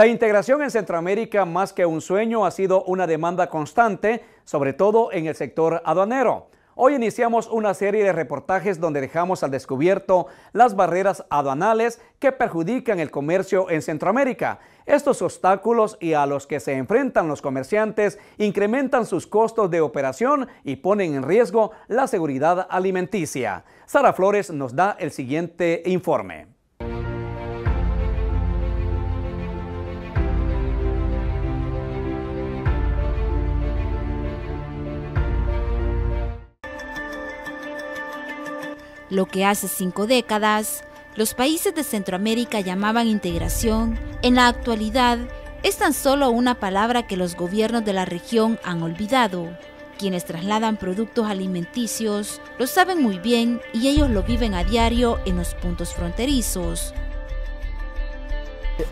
La integración en Centroamérica, más que un sueño, ha sido una demanda constante, sobre todo en el sector aduanero. Hoy iniciamos una serie de reportajes donde dejamos al descubierto las barreras aduanales que perjudican el comercio en Centroamérica. Estos obstáculos y a los que se enfrentan los comerciantes incrementan sus costos de operación y ponen en riesgo la seguridad alimenticia. Sara Flores nos da el siguiente informe. Lo que hace cinco décadas los países de Centroamérica llamaban integración, en la actualidad es tan solo una palabra que los gobiernos de la región han olvidado. Quienes trasladan productos alimenticios lo saben muy bien y ellos lo viven a diario en los puntos fronterizos.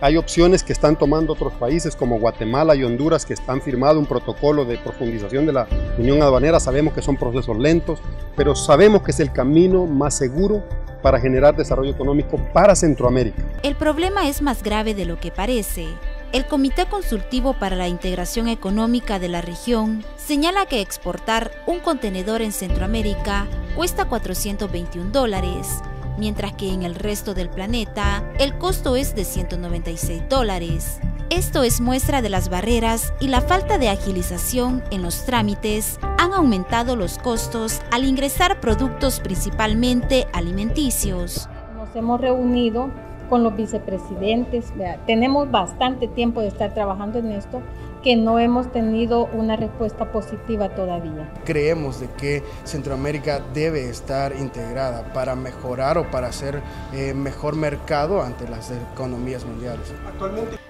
Hay opciones que están tomando otros países como Guatemala y Honduras que están firmado un protocolo de profundización de la Unión Aduanera. Sabemos que son procesos lentos, pero sabemos que es el camino más seguro para generar desarrollo económico para Centroamérica. El problema es más grave de lo que parece. El Comité Consultivo para la Integración Económica de la región señala que exportar un contenedor en Centroamérica cuesta 421 dólares, mientras que en el resto del planeta el costo es de 196 dólares. Esto es muestra de las barreras y la falta de agilización en los trámites han aumentado los costos al ingresar productos principalmente alimenticios. Nos hemos reunido con los vicepresidentes, tenemos bastante tiempo de estar trabajando en esto que no hemos tenido una respuesta positiva todavía. Creemos de que Centroamérica debe estar integrada para mejorar o para ser eh, mejor mercado ante las economías mundiales.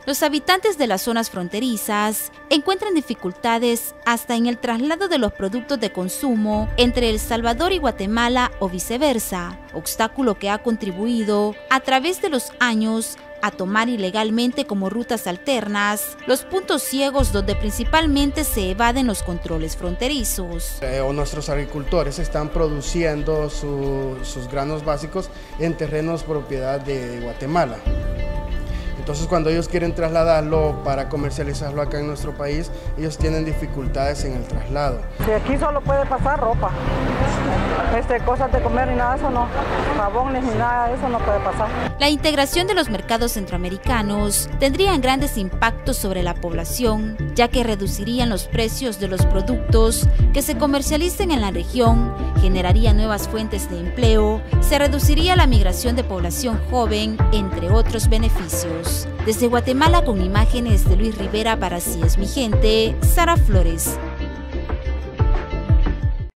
Los habitantes de las zonas fronterizas encuentran dificultades hasta en el traslado de los productos de consumo entre El Salvador y Guatemala o viceversa, obstáculo que ha contribuido a través de los años a tomar ilegalmente como rutas alternas los puntos ciegos donde principalmente se evaden los controles fronterizos. Eh, o nuestros agricultores están produciendo sus granos básicos en terrenos propiedad de Guatemala. Entonces cuando ellos quieren trasladarlo para comercializarlo acá en nuestro país, ellos tienen dificultades en el traslado. Si aquí solo puede pasar ropa, este, cosas de comer ni nada de eso no, jabones ni nada de eso no puede pasar. La integración de los mercados centroamericanos tendría grandes impactos sobre la población, ya que reducirían los precios de los productos que se comercialicen en la región, generaría nuevas fuentes de empleo, se reduciría la migración de población joven, entre otros beneficios. Desde Guatemala con imágenes de Luis Rivera para Si es mi gente, Sara Flores.